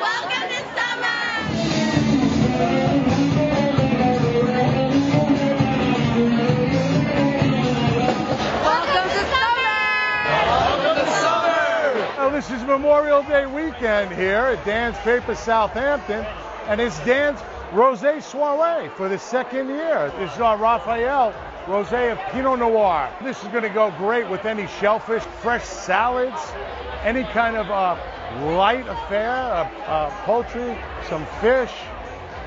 Welcome to summer! Welcome to summer! Welcome to summer! Well, this is Memorial Day weekend here at Dan's Paper Southampton, and it's Dan's Rosé Soiree for the second year. This is our Raphael Rosé of Pinot Noir. This is going to go great with any shellfish, fresh salads, any kind of uh, light affair, uh, uh, poultry, some fish.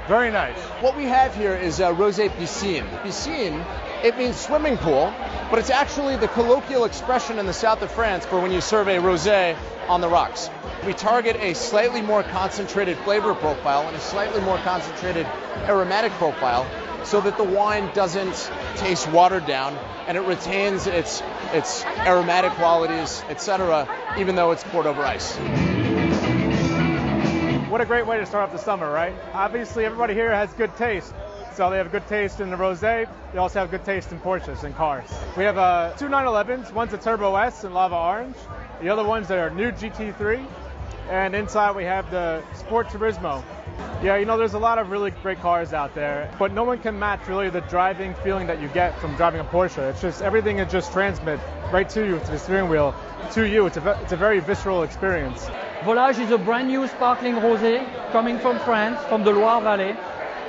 Very nice. What we have here is uh, rosé piscine. Piscine, it means swimming pool, but it's actually the colloquial expression in the south of France for when you serve a rosé on the rocks. We target a slightly more concentrated flavor profile and a slightly more concentrated aromatic profile so that the wine doesn't taste watered down and it retains its its aromatic qualities, etc., even though it's poured over ice. What a great way to start off the summer, right? Obviously, everybody here has good taste. So they have good taste in the rosé. They also have good taste in Porsches and cars. We have uh, two 911s. One's a Turbo S in lava orange. The other ones are new GT3. And inside we have the Sport Turismo. Yeah, you know, there's a lot of really great cars out there, but no one can match really the driving feeling that you get from driving a Porsche. It's just everything is just transmit right to you, to the steering wheel, to you. It's a, it's a very visceral experience. Volage is a brand new sparkling rosé coming from France, from the Loire Valley.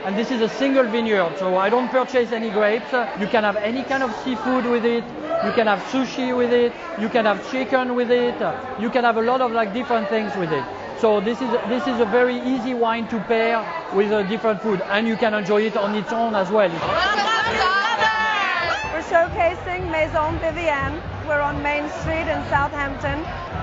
And this is a single vineyard, so I don't purchase any grapes. You can have any kind of seafood with it. You can have sushi with it. You can have chicken with it. You can have a lot of like different things with it. So this is this is a very easy wine to pair with a different food, and you can enjoy it on its own as well. We're showcasing Maison Vivienne. We're on Main Street in Southampton.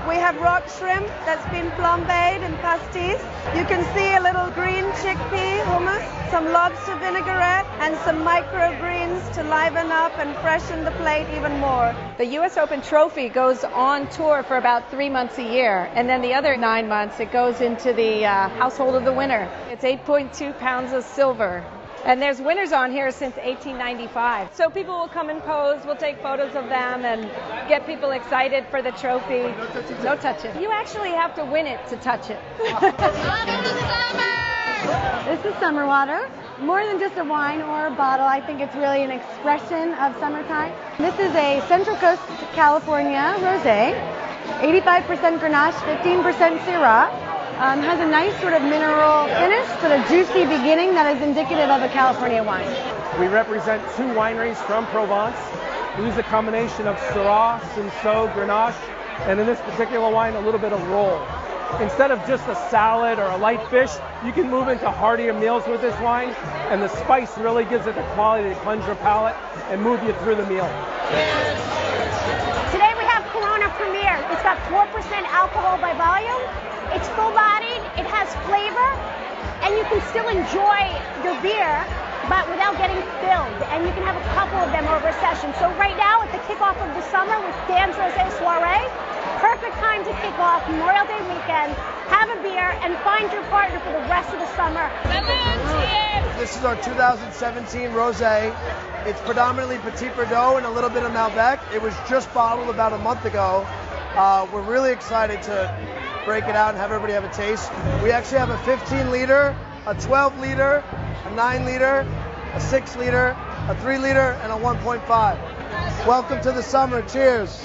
We have rock shrimp that's been flambéed in pastis. You can see a little green chickpea hummus, some lobster vinaigrette, and some microgreens to liven up and freshen the plate even more. The U.S. Open Trophy goes on tour for about three months a year, and then the other nine months it goes into the uh, household of the winner. It's 8.2 pounds of silver. And there's winners on here since 1895. So people will come and pose, we'll take photos of them and get people excited for the trophy. No touching. You actually have to win it to touch it. This is summer water. More than just a wine or a bottle, I think it's really an expression of summertime. This is a Central Coast California rosé, 85% Grenache, 15% Syrah. Um, has a nice sort of mineral finish, but a juicy beginning that is indicative of a California wine. We represent two wineries from Provence. We use a combination of Syrah, Cinsault, Grenache, and in this particular wine, a little bit of Rolle. Instead of just a salad or a light fish, you can move into heartier meals with this wine, and the spice really gives it the quality to cleanse your palate and move you through the meal. Today we have Corona Premier. It's got 4% alcohol by volume. It's full bodied, it has flavor, and you can still enjoy your beer, but without getting filled. And you can have a couple of them over a session. So right now, at the kickoff of the summer with Dan's Rosé Soiree, perfect time to kick off Memorial Day weekend, have a beer, and find your partner for the rest of the summer. This is our 2017 rosé. It's predominantly Petit Verdot and a little bit of Malbec. It was just bottled about a month ago. Uh, we're really excited to break it out and have everybody have a taste. We actually have a 15 liter, a 12 liter, a 9 liter, a 6 liter, a 3 liter, and a 1.5. Welcome to the summer. Cheers.